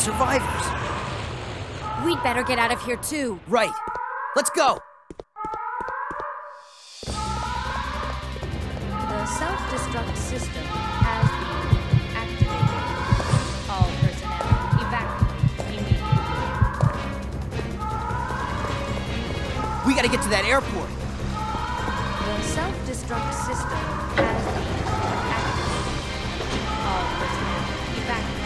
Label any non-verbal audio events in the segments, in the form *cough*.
survivors. We'd better get out of here, too. Right. Let's go! The self-destruct system has been activated. All personnel evacuate immediately. We gotta get to that airport! The self-destruct system has been activated. All personnel evacuate.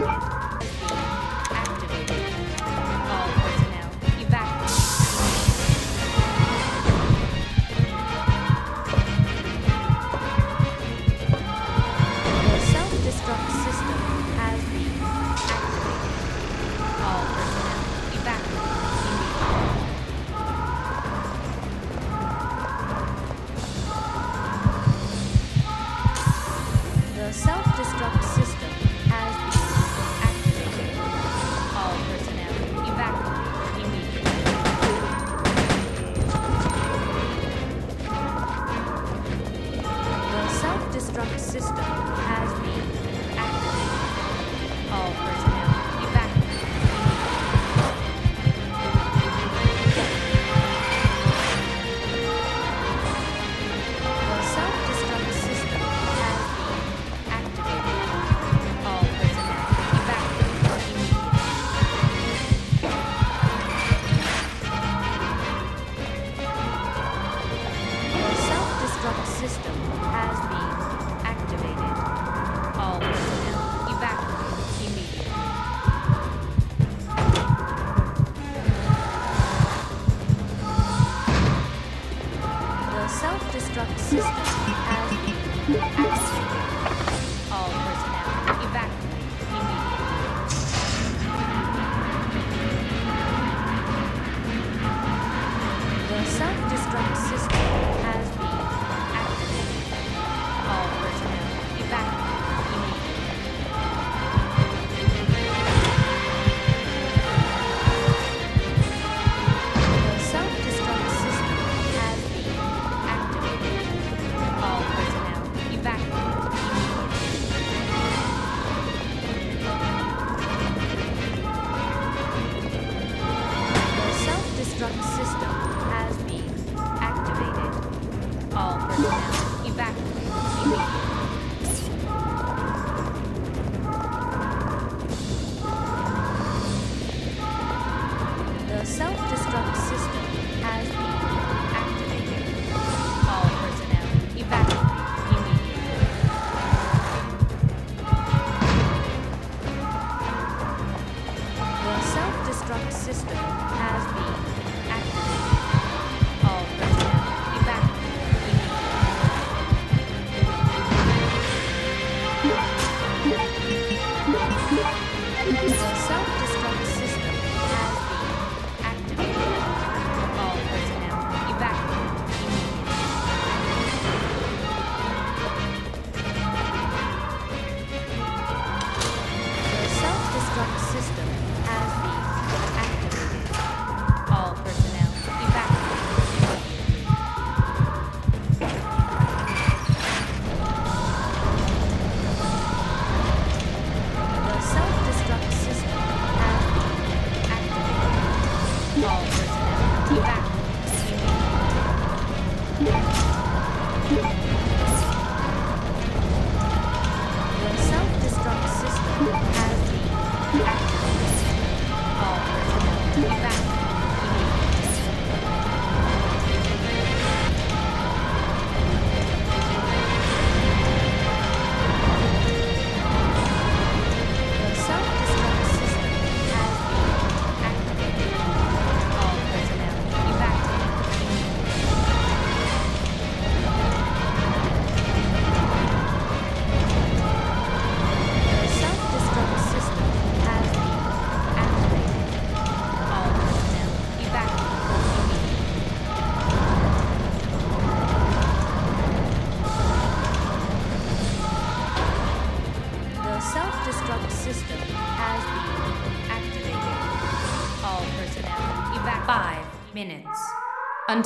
Thank you. system.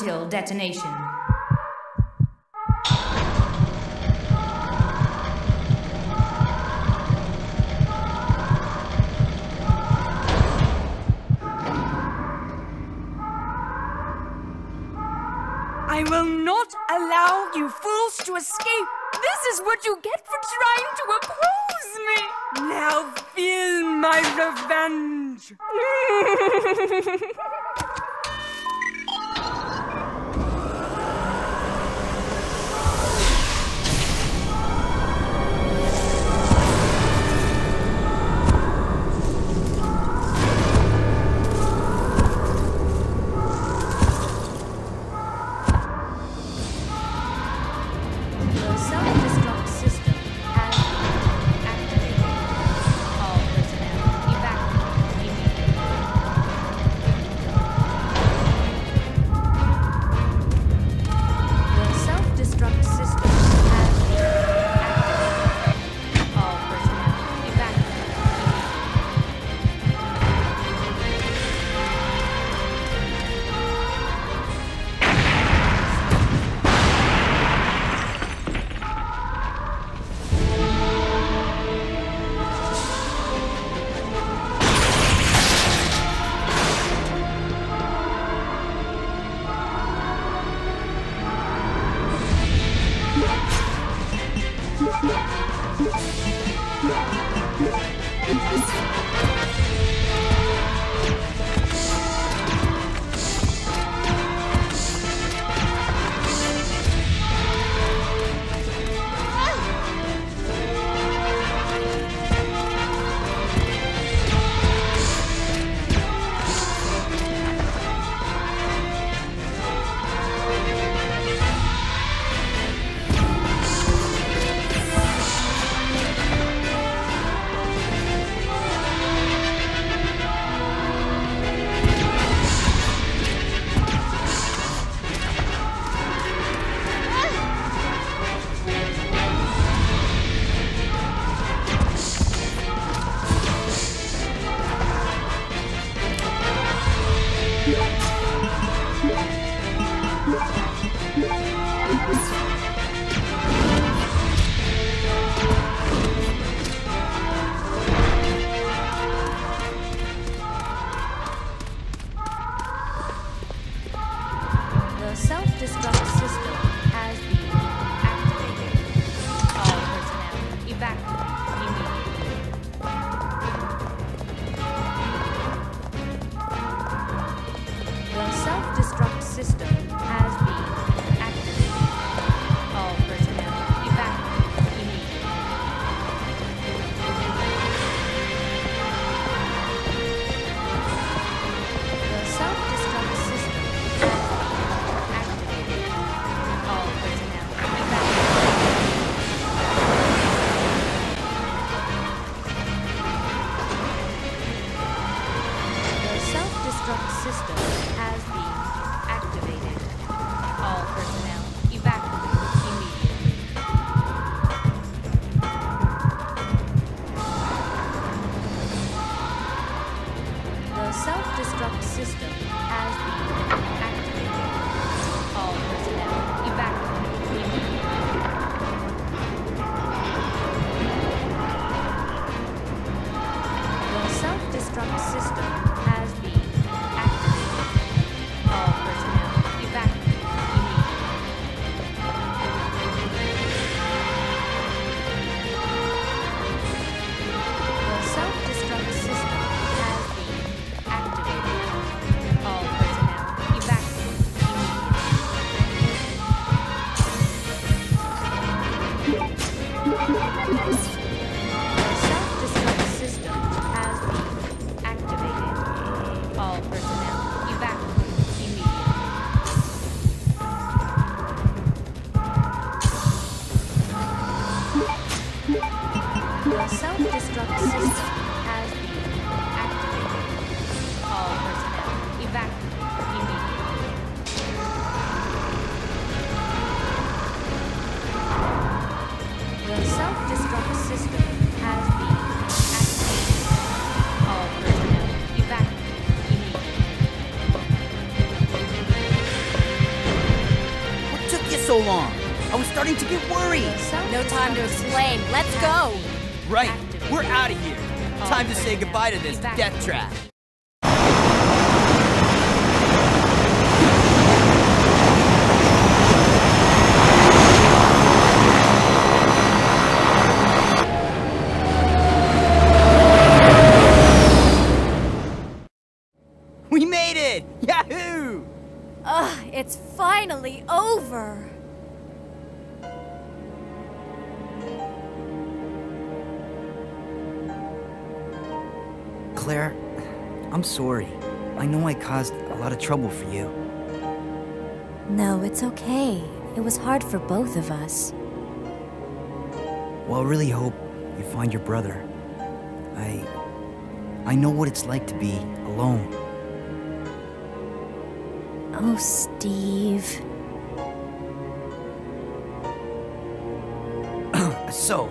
until detonation. I will not allow you fools to escape. This is what you get for trying to oppose me. Now feel my revenge. *laughs* as the so long? I was starting to get worried. No time to explain. Let's go. Right, we're out of here. Time to say goodbye to this death trap. We made it! Yahoo! Ugh, it's finally over. Claire, I'm sorry. I know I caused a lot of trouble for you. No, it's okay. It was hard for both of us. Well, I really hope you find your brother. I. I know what it's like to be alone. Oh, Steve. *clears throat* So,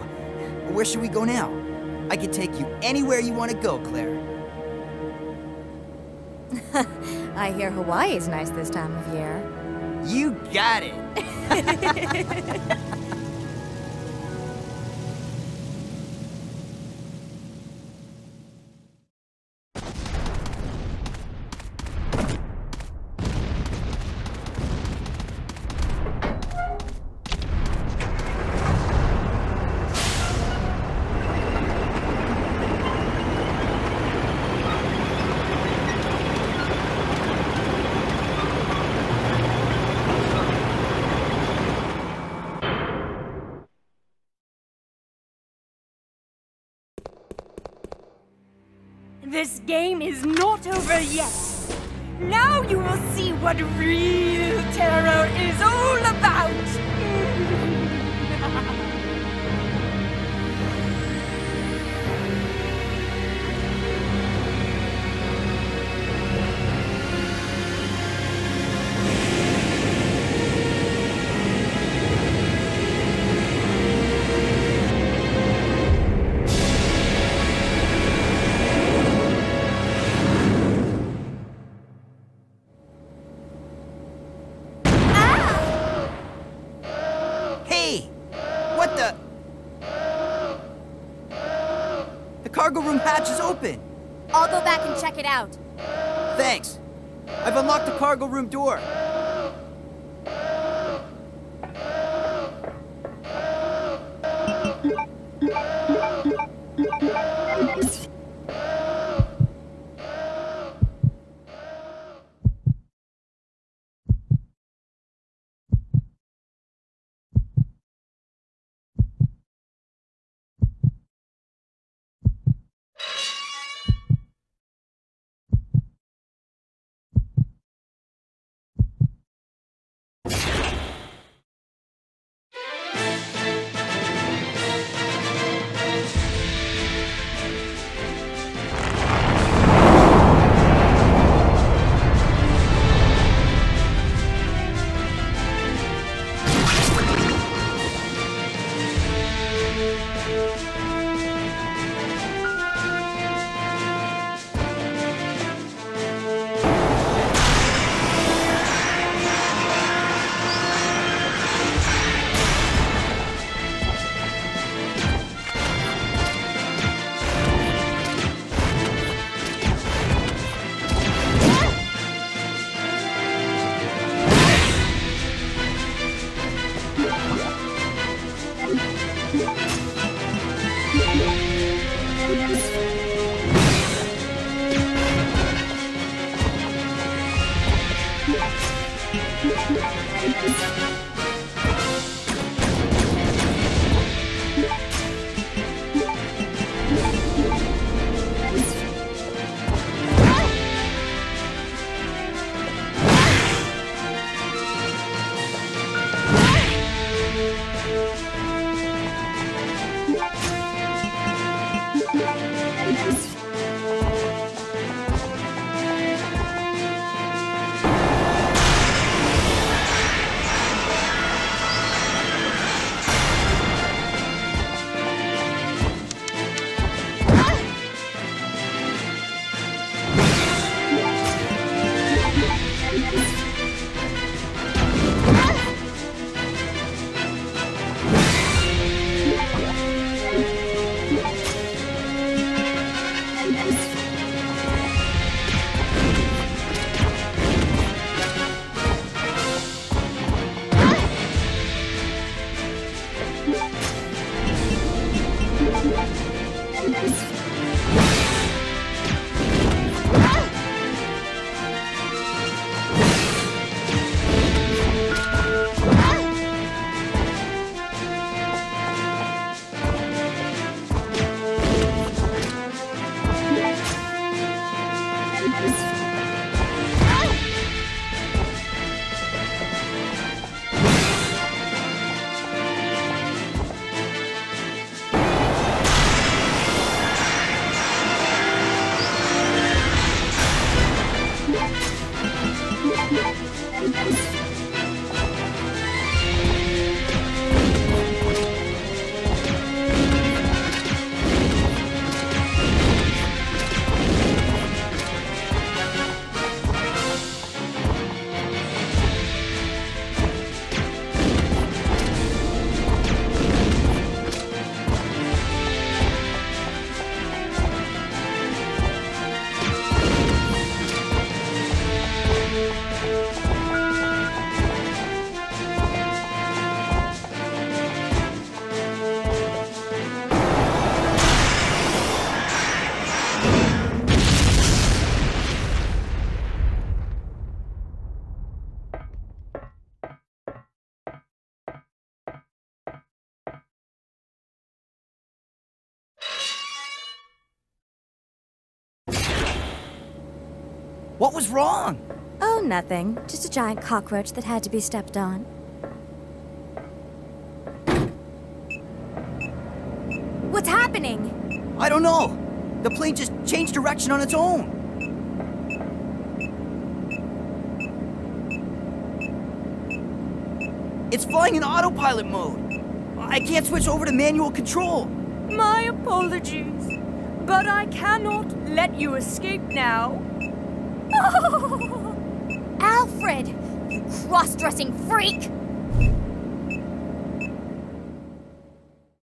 where should we go now? I can take you anywhere you want to go, Claire. *laughs* I hear Hawaii's nice this time of year. You got it! *laughs* This game is not over yet. Now you will see what real terror is all about. *laughs* check it out. Thanks. I've unlocked the cargo room door. What was wrong? Oh, nothing. Just a giant cockroach that had to be stepped on. What's happening? I don't know. The plane just changed direction on its own. It's flying in autopilot mode. I can't switch over to manual control. My apologies, but I cannot let you escape now. *laughs* Alfred! You cross dressing freak!